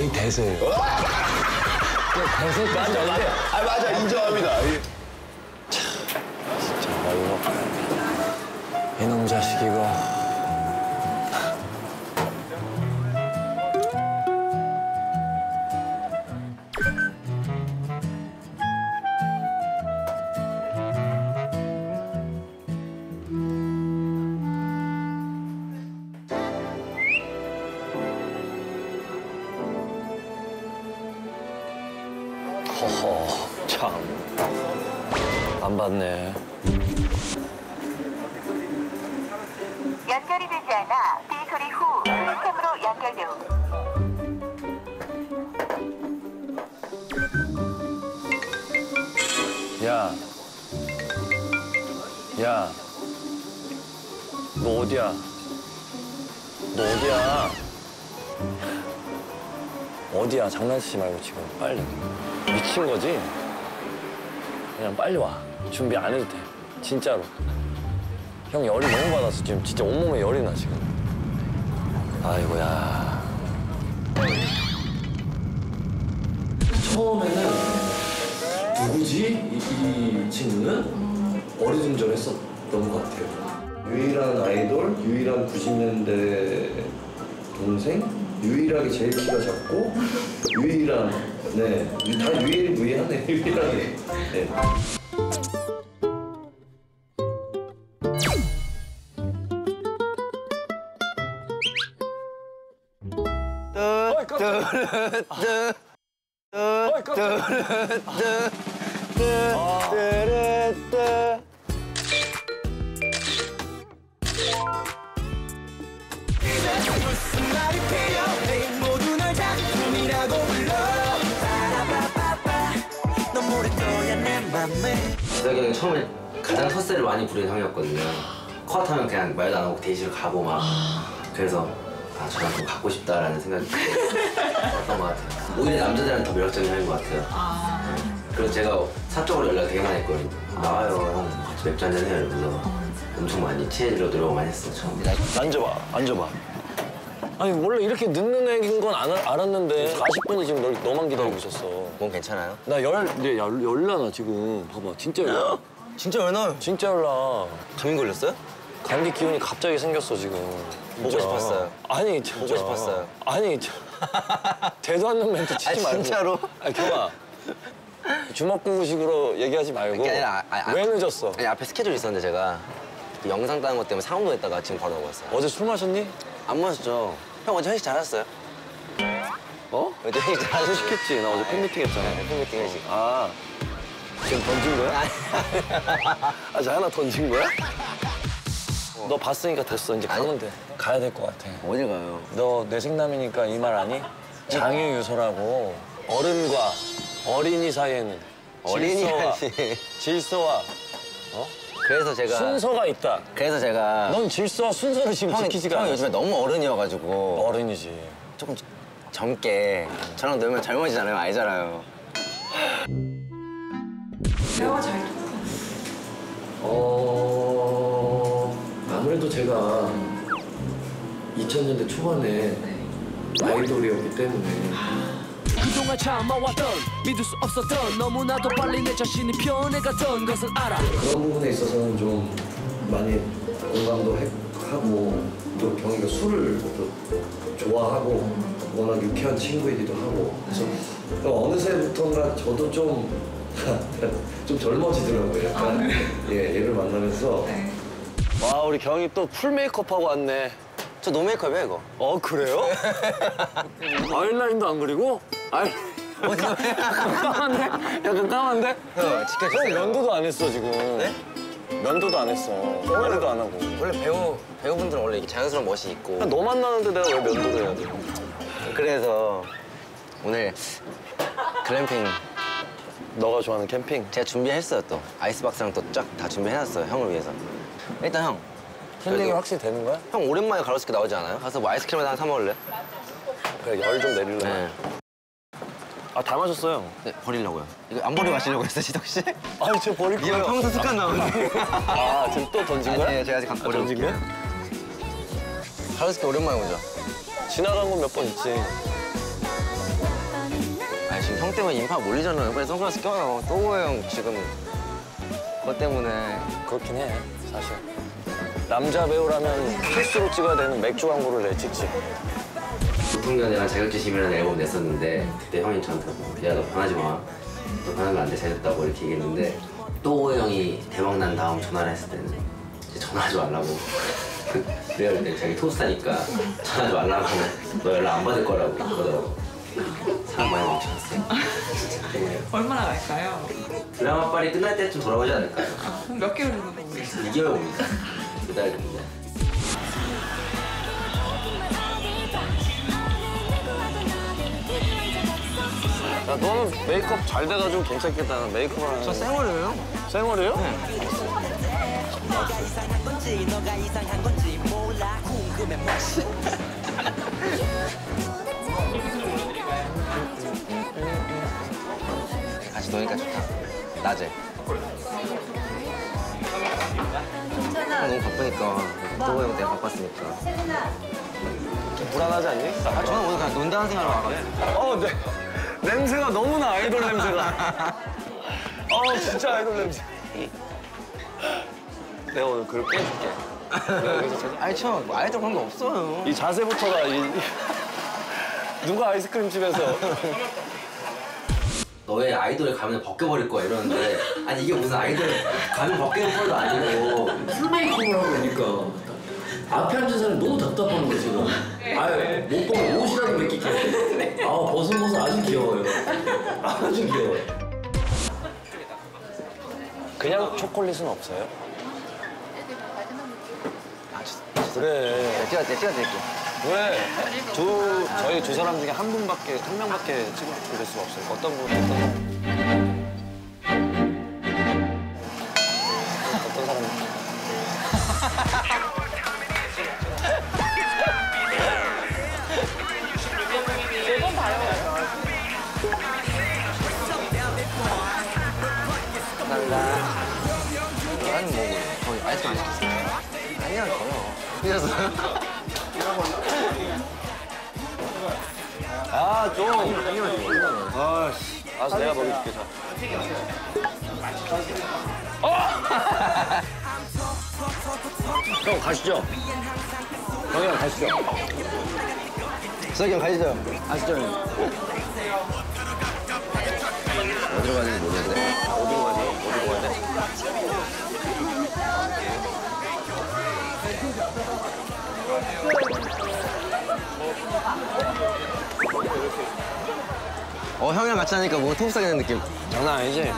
거의 대세예요. 대세까지 맞아, 맞아. 아, 맞아. 인정합니다. 이- 진짜 이거 이놈 자식 이거. 안 받네. 연결이 되지 않아 삐 소리 후 시스템으로 연결되오. 야. 야. 너 어디야? 너 어디야? 어디야? 장난치지 말고 지금 빨리. 미친 거지? 그냥 빨리 와. 준비 안 해도 돼. 진짜로. 형 열이 너무 받았어. 지금 진짜 온몸에 열이 나 지금. 아이고야. 처음에는 누구지? 이, 이 친구는 어리둥절했었던 것 같아요. 유일한 아이돌, 유일한 90년대 동생, 유일하게 제일 키가 작고, 유일한, 네, 다 유일무이하네, 유일하게. 네. 형이 처음에 가장 텃세를 많이 부린 형이었거든요. 컷하면 그냥 말도 안 하고 대시를 가고 막 그래서 아 저랑 좀 갖고 싶다라는 생각이 들었던 것 같아요. 오히려 남자들한테 더 매력적인 형인 것 같아요. 네. 그래서 제가 사적으로 연락 되게 많이 했거든요. 나와요 형 같이 맥주 한잔 해요 이러면서 엄청 많이 친해지려고 노력을 많이 했어요 처음에. 앉아봐, 앉아봐. 아니 원래 이렇게 늦는 애인 건 안, 알았는데 40분이 지금 널, 너만 기다리고 있었어. 몸 괜찮아요? 나 열, 네, 열, 열나나 지금. 봐봐, 진짜 열나. 진짜 열나요? 진짜 열나. 감기 걸렸어요? 감기 기운이 갑자기 생겼어 지금. 보고. 싶었어요. 아니 진짜. 보고 싶었어요. 아니 저... 대도 않는 멘트 치지 아니, 말고. 진짜로? 아니 경아. 주먹구구식으로 얘기하지 말고. 그게 아니라 아, 아, 왜 늦었어? 아니 앞에 스케줄 있었는데 제가 그 영상 따는 것 때문에 상암동했다가 지금 바로 오고 왔어요. 어제 술 마셨니? 안 마셨죠? 형 어제 회식 잘했어요? 어? 어제 회식 술 잘했어요? 시켰지. 나 어제 팬미팅 했잖아. 네, 팬미팅 회식. 아. 지금 던진 거야? 아, 저 하나 던진 거야? 너 봤으니까 됐어. 이제 가면 돼. 가야 될 것 같아. 어딜 가요? 너내 생남이니까 이 말 아니? 장유유서라고 어른과 어린이 사이에는 질서와, 어린이라니. 질서와 그래서 제가 순서가 있다. 그래서 제가 넌 질서와 순서를 지금 형, 지키지가 형 않아. 요즘에 너무 어른이어가지고 어른이지. 조금 젊게 저랑 놀면 젊어지잖아요 알잖아요 대화가 잘. 어 아무래도 제가 2000년대 초반에 아이돌이었기 때문에 그동안 참아왔던 믿을 수 없었던 너무나도 빨리 내 자신이 변해갔던 것을 알아. 그런 부분에 있어서는 좀 많이 공감도 해- 하고 또 경이가 술을 또 좋아하고 워낙 유쾌한 친구이기도 하고. 그래서 어느새부턴가 저도 좀 좀 젊어지더라고요. 약간 예 얘를 만나면서 와 우리 경이 또 풀 메이크업하고 왔네. 저 노메이크업이야 이거 어 그래요? 아이라인도 안 그리고? 아이 까만데? 약간 까만데? 형 지켜주세요 형 면도도 안 했어 지금. 네? 면도도 안 했어. 면도도 안 하고. 원래 배우 배우분들은 원래 이렇게 자연스러운 멋이 있고 너 만나는데 내가 왜 면도를 해야 돼? 그래서 오늘 글램핑 너가 좋아하는 캠핑. 제가 준비했어요 또 아이스박스랑 또 쫙 다 준비해놨어요 형을 위해서 일단 형 힐링이 확실히 되는 거야? 형 오랜만에 가로수길 나오지 않아요? 가서 뭐 아이스크림 하나 사 먹을래? 그래 열 좀 내릴래. 네. 아다 마셨어요. 네 버리려고요 이거 안 버리고 가시려고 했어 시덕 씨? 아니 저 버릴 이형 평소 습관 나오는데 아 지금 또 던진 거야? 아니에요 제가 아직 안 아, 버리고 던진 거야? 가로수길 오랜만에 오죠 지나간 건 몇 번 있지. 때문에 인파 몰리잖아요. 빨리 선글라스 껴요. 또우 형 지금 그것 때문에 그렇긴 해 사실 남자 배우라면 필수로 찍어야 되는 맥주 광고를 내 찍지 부통연애랑 자격지심이라는 앨범 냈었는데 그때 형이 저한테 뭐, 야너 변하지 마. 너 변하면 안 돼. 잘됐다고 이렇게 얘기했는데 또 형이 대박 난 다음 전화를 했을 때는 이제 전화하지 말라고. 그래야 자기 토스타니까 전화하지 말라고 하면 너 연락 안 받을 거라고 그러더라고. 사람 많이 멈춰놨어요. 정말 얼마나 갈까요? 드라마 빨이 끝날 때쯤 돌아오지 않을까요? 아, 그럼 몇 개월 정도 계세요? 2개월 봅니다. 두달 됩니다. 야 너는 메이크업 잘 돼가지고 괜찮겠다 메이크업을 하는 저 쌩얼이에요. 쌩얼이에요? 이 같이 노니까 좋다. 낮에. 괜찮아. 너무 바쁘니까 형 때문에 바빴으니까. 불안하지 않니? 아 저는 오늘 그냥 논다는 생각으로 와가지고. 어, 네. 냄새가 너무나 아이돌 냄새가. 어, 진짜 아이돌 냄새. 내가 오늘 그걸. 내가 제일- 아니 저 아이들 그런 거 없어요. 이 자세부터가 이 누가 아이스크림 집에서 너의 아이돌의 가면을 벗겨버릴 거야 이러는데 아니 이게 무슨 아이돌 가면 벗기는 꼴도 아니고 풀메이크업을 하고 오니까 앞에 앉은 사람이 너무 답답한 거야 지금 아유 못 보면 옷이라도 벗기게 아 버섯버섯 아주 귀여워요 아주 귀여워요 그냥 초콜릿은 없어요? 아, 저, 그래. 제가 제가 드릴게요. 왜? 두 저희 두 사람 중에 한 분밖에 한 명밖에 찍을 수가 없어요. 어떤 분 어떤 어떤 사람? 아니 뭐 거의 아이스크림 안 시켰어요. 아니야 저요. 그래서 아 아, 씨. 알았어 내가 먹여줄게 자. 어! 형 가시죠. 형이 형 가시죠. 수학이 형 가시죠. 가시죠 형. 어디로 가는지 모르겠네. 어디로 가죠? 어디로 가야 돼? 어 형이랑 같이 하니까 뭔가 통수하는 느낌. 장난 아니지?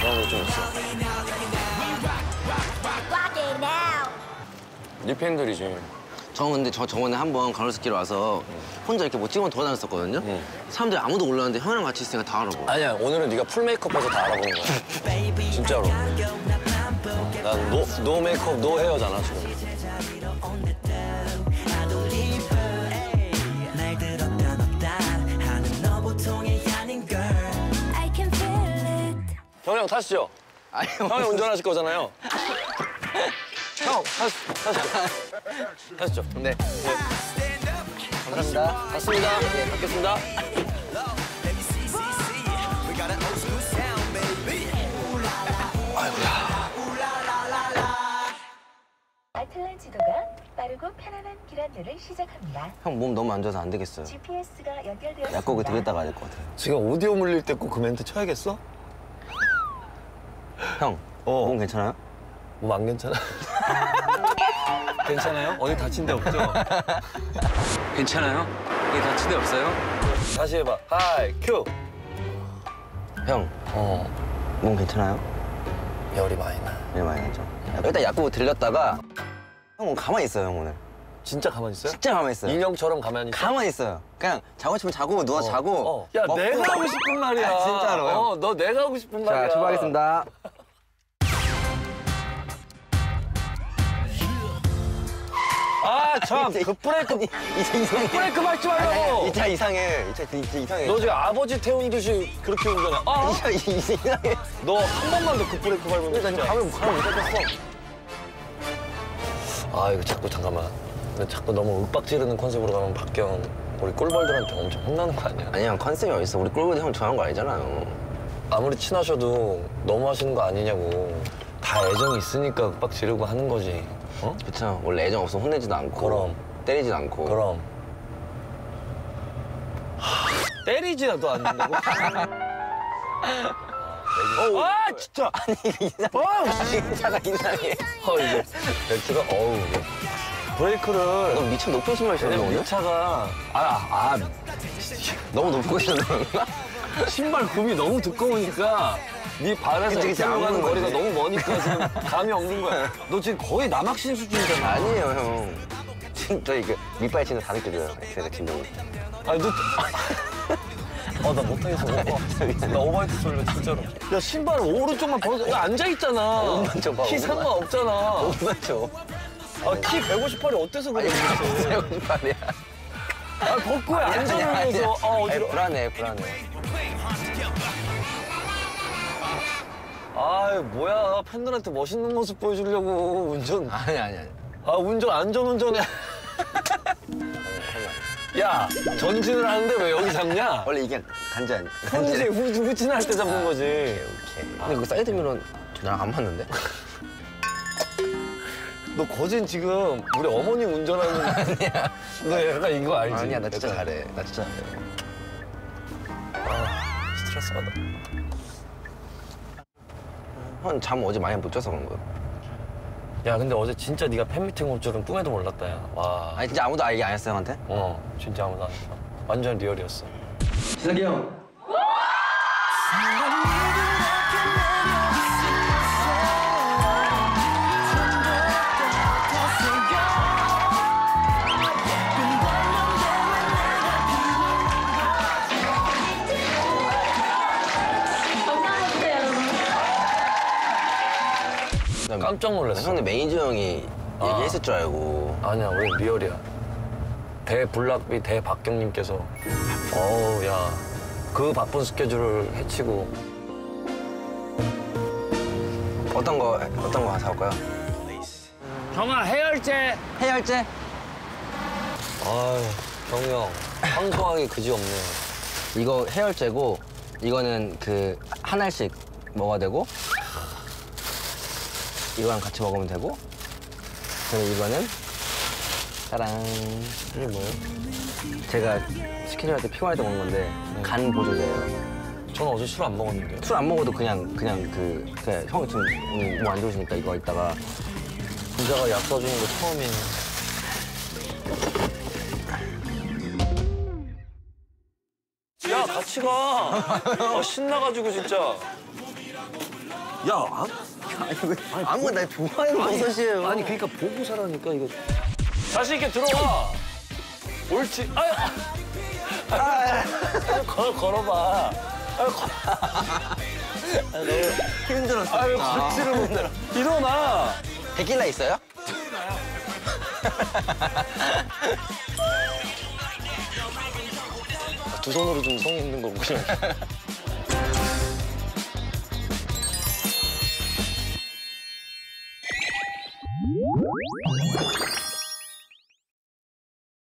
거좀 있어. 네 팬들이지. 저 근데 저 저번에 한번 가로수길 와서 혼자 이렇게 뭐 찍으면 돌아다녔었거든요. 사람들이 아무도 몰랐는데 형이랑 같이 있으니까 다 알아보. 아니야 오늘은 네가 full 메이크업해서 다 알아보는 거야. 진짜로. 난 no, no makeup no hair잖아 지금. 형 타시죠. 아니 형이 운전하실 거잖아요. 형 타시, 타시죠. 타시죠. 네. 감사합니다. 갔습니다. 네, 뵙겠습니다. 아틀란티도가 빠르고 편안한 길 안내를 시작합니다. 형 몸 너무 안 좋아서 안 되겠어요. GPS가 연결되었습니다. 약국에 들렸다 가 야 될것 같아요. 지금 오디오 물릴 때 꼭 그 멘트 쳐야겠어? 형, 어. 몸 괜찮아요? 몸 안 괜찮아? 괜찮아요? 어디 다친 데 없죠? 괜찮아요? 여기 다친 데 없어요? 다시 해봐. 하이 큐. 형, 어 몸 괜찮아요? 열이 많이 나. 네, 많이 나죠. 일단 약국 들렸다가 형 가만히 있어요, 형 오늘. 진짜 가만히 있어요? 진짜 가만히 있어요. 인형처럼 가만히 있어? 가만히 있어요. 그냥 자고 싶으면 자고 누워 서 자고. 어. 약 먹고. 내가 하고 싶은 말이야. 아, 진짜로요? 어, 너 내가 하고 싶은 말이야. 자, 출발하겠습니다. 아, 참, 그 브레이크, 이제 이상해. 브레이크 밟지 말라고. 이 차 이상해. 이 차 진짜 이상해. 너 지금 아버지 태우듯이 그렇게 운전해. 아, 이 차 이상해. 너 한 번만 더 그 브레이크 밟으면 나 지금 진짜. 가면 가면 못 잡겠어. 아, 이거 자꾸 잠깐만. 근데 자꾸 너무 윽박 지르는 컨셉으로 가면 박경 우리 꿀벌들한테 엄청 혼나는 거 아니야? 아니 형 컨셉이 어딨어 우리 꿀벌들 형 좋아하는 거 알잖아요 아무리 친하셔도 너무 하시는 거 아니냐고. 다 애정이 있으니까 빡 지르고 하는 거지. 어? 그쵸 원래 애정 없으면 혼내지도 않고 그럼. 때리지도 않고 그럼. 때리지도 않는다고? 아 진짜 아니 이상 어 진짜가 이상해 어, 이제 벨트가 어우. 브레이크를 너 미쳐 높은 신발 거냐? 이 차가 아, 아 너무 높고 신는 건가? 신발 굽이 너무 두꺼우니까 네 발에서 그치, 그치, 안 가는 거리가. 너무 머니까 지금 감이 없는 거야. 너 지금 거의 나막신 수준이잖아. 아니에요 형 진짜 이게 밑발 치는 다 느껴져요 제가 진정이 아니 너. 아, 나 못하겠어. 오버. 나 오바이트 쏠려, 진짜로. 야, 신발 오른쪽만 벗어. 야, 앉아있잖아. 오른만 줘 봐, 키. 상관없잖아. 맞죠? 아, 키 158이 어때서 그래, 도대체. 세고 말이야 아, 벗고 앉아면서. 아, 아니, 어지러 불안해 불안해 아, 뭐야. 팬들한테 멋있는 모습 보여주려고. 운전. 아니 아니 아니 아, 운전, 안전 운전해. 야, 전진을 하는데 왜 여기 잡냐? 원래 이게 간지 아니 평소에 후, 후진할 때 잡는 거지. 근데 그 사이드 미러는 나랑 안 맞는데? 너 거진 지금 우리 어머니 운전하는 아니야. 너 약간 이거 알지? 아니야 나 진짜 잘해 나 진짜 잘해 스트레스 받아. 형 잠 어제 많이 못 자서 그런 거야 야 근데 어제 진짜 네가 팬미팅 올 줄은 꿈에도 몰랐다 야. 와. 아니 진짜 아무도 얘기 안 했어 형한테? 어 진짜 아무도 안 했어. 완전 리얼이었어. 지석이 형. 깜짝 놀랐어. 형네 매니저 형이 얘기했을 줄 알고 아니야 우리 리얼이야. 대블락비 대박경님께서 어우 야 그 바쁜 스케줄을 해치고 어떤 거 어떤 거 사올까요? 정아 해열제. 해열제? 아유 경이 형 황소하기 그지 없네. 이거 해열제고 이거는 그 한 알씩 먹어야 되고 이거랑 같이 먹으면 되고 그리고 이거는 짜란 이게 뭐예요? 제가 스케줄 할때 피곤할 때 먹는 건데 간 보조제예요. 저는 어제 술 안 먹었는데요. 술 안 먹어도 그냥 그냥 그 그냥 형 지금 몸안 좋으시니까 이거 이따가 부자가 약 써주는 거 처음이에요. 야 같이 가. 아, 신나가지고 진짜. 야 아, 아무나 나 좋아하는 버섯이에요. 아니 그러니까 보고 사라니까 이거. 자신 있게 들어와. 옳지. 아유. 아유, 걸 걸어봐. 아유, 걸. 힘들었어. 아유 걷지를 못해. 일어나. 데킬라 있어요? 두 손으로 좀 성이 있는 거고 그냥.